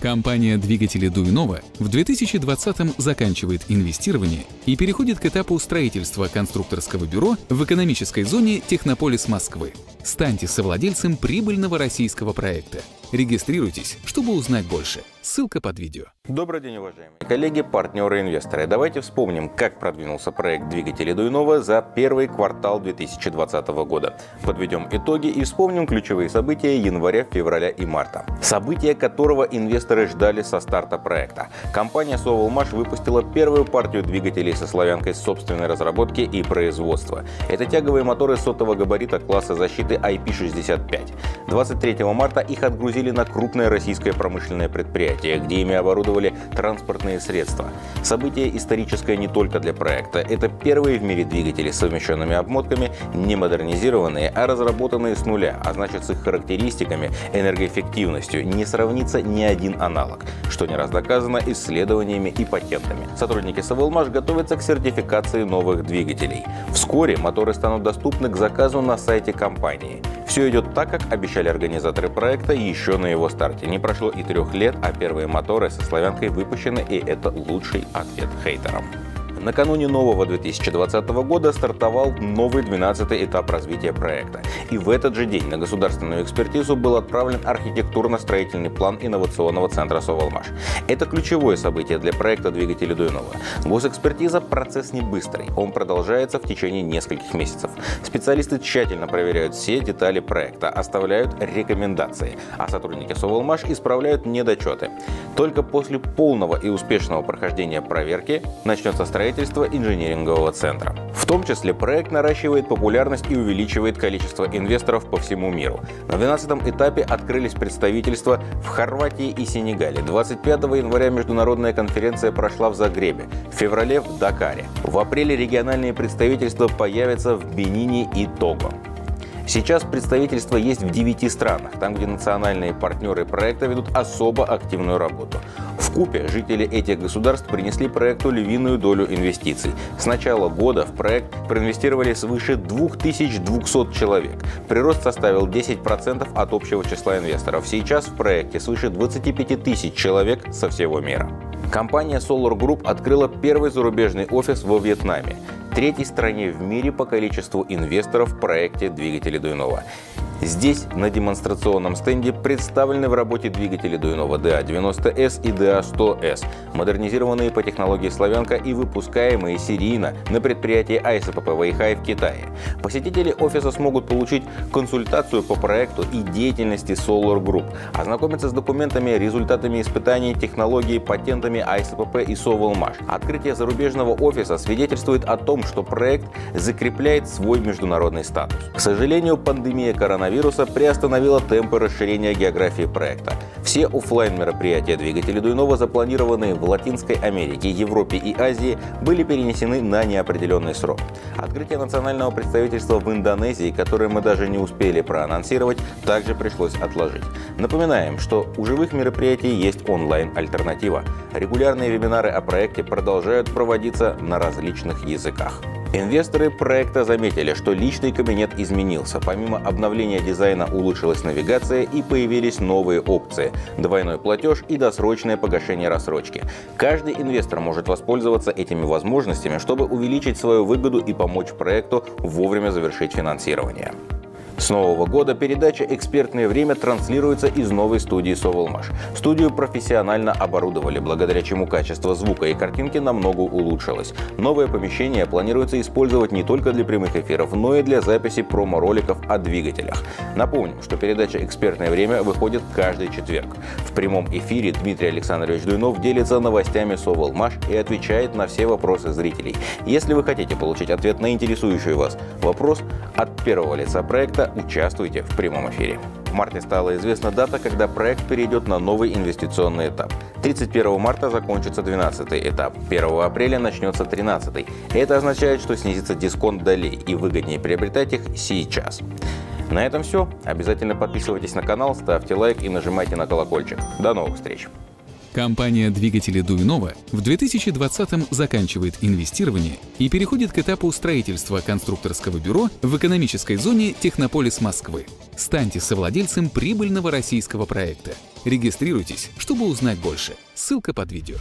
Компания «Двигатели Дуйнова» в 2020-м заканчивает инвестирование и переходит к этапу строительства конструкторского бюро в экономической зоне Технополис Москвы. Станьте совладельцем прибыльного российского проекта. Регистрируйтесь, чтобы узнать больше. Ссылка под видео. Добрый день, уважаемые коллеги, партнеры, инвесторы. Давайте вспомним, как продвинулся проект двигателей Дуйнова за первый квартал 2020 года. Подведем итоги и вспомним ключевые события января, февраля и марта. События которого инвесторы ждали со старта проекта. Компания Sovelmash выпустила первую партию двигателей со славянкой собственной разработки и производства. Это тяговые моторы сотого габарита класса защиты IP65. 23 марта их отгрузили на крупное российское промышленное предприятие где ими оборудовали транспортные средства. Событие историческое не только для проекта. Это первые в мире двигатели с совмещенными обмотками, не модернизированные, а разработанные с нуля, а значит с их характеристиками, энергоэффективностью не сравнится ни один аналог, что не раз доказано исследованиями и патентами. Сотрудники Савелмаш готовятся к сертификации новых двигателей. Вскоре моторы станут доступны к заказу на сайте компании. Все идет так, как обещали организаторы проекта еще на его старте. Не прошло и трех лет, а первые моторы со славянкой выпущены, и это лучший ответ хейтерам. Накануне нового 2020 года стартовал новый 12-й этап развития проекта. И в этот же день на государственную экспертизу был отправлен архитектурно-строительный план инновационного центра «Совалмаш». Это ключевое событие для проекта двигателя Дуйнова. Госэкспертиза – процесс не быстрый. Он продолжается в течение нескольких месяцев. Специалисты тщательно проверяют все детали проекта, оставляют рекомендации, а сотрудники «Совалмаш» исправляют недочеты. Только после полного и успешного прохождения проверки начнется строительство строительства инжинирингового центра. В том числе проект наращивает популярность и увеличивает количество инвесторов по всему миру. На 12 этапе открылись представительства в Хорватии и Сенегале. 25 января международная конференция прошла в Загребе, в феврале в Дакаре. В апреле региональные представительства появятся в Бенине и Того. Сейчас представительство есть в 9 странах, там, где национальные партнеры проекта ведут особо активную работу. В купе жители этих государств принесли проекту львиную долю инвестиций. С начала года в проект проинвестировали свыше 2200 человек. Прирост составил 10% от общего числа инвесторов. Сейчас в проекте свыше 25 тысяч человек со всего мира. Компания Solar Group открыла первый зарубежный офис во Вьетнаме третьей стране в мире по количеству инвесторов в проекте двигателей Дуйнова. Здесь на демонстрационном стенде представлены в работе двигатели Дуйнова DA90S и DA100S, модернизированные по технологии «Славянка» и выпускаемые серийно на предприятии АСПП Вэйхай в Китае. Посетители офиса смогут получить консультацию по проекту и деятельности Solar Group, ознакомиться с документами, результатами испытаний, технологией, патентами АСПП и Sovelmash. Открытие зарубежного офиса свидетельствует о том, что проект закрепляет свой международный статус. К сожалению, пандемия коронавируса коронавируса приостановила темпы расширения географии проекта. Все офлайн мероприятия двигателей Дуйнова, запланированные в Латинской Америке, Европе и Азии, были перенесены на неопределенный срок. Открытие национального представительства в Индонезии, которое мы даже не успели проанонсировать, также пришлось отложить. Напоминаем, что у живых мероприятий есть онлайн-альтернатива. Регулярные вебинары о проекте продолжают проводиться на различных языках. Инвесторы проекта заметили, что личный кабинет изменился. Помимо обновления дизайна улучшилась навигация и появились новые опции – двойной платеж и досрочное погашение рассрочки. Каждый инвестор может воспользоваться этими возможностями, чтобы увеличить свою выгоду и помочь проекту вовремя завершить финансирование. С нового года передача «Экспертное время» транслируется из новой студии «Совелмаш». Студию профессионально оборудовали, благодаря чему качество звука и картинки намного улучшилось. Новое помещение планируется использовать не только для прямых эфиров, но и для записи промо-роликов о двигателях. Напомним, что передача «Экспертное время» выходит каждый четверг. В прямом эфире Дмитрий Александрович Дуйнов делится новостями «Совелмаш» и отвечает на все вопросы зрителей. Если вы хотите получить ответ на интересующий вас вопрос от первого лица проекта, участвуйте в прямом эфире. В марте стала известна дата, когда проект перейдет на новый инвестиционный этап. 31 марта закончится 12 этап, 1 апреля начнется 13 Это означает, что снизится дисконт долей и выгоднее приобретать их сейчас. На этом все. Обязательно подписывайтесь на канал, ставьте лайк и нажимайте на колокольчик. До новых встреч! Компания «Двигатели Дуинова» в 2020 заканчивает инвестирование и переходит к этапу строительства конструкторского бюро в экономической зоне Технополис Москвы. Станьте совладельцем прибыльного российского проекта. Регистрируйтесь, чтобы узнать больше. Ссылка под видео.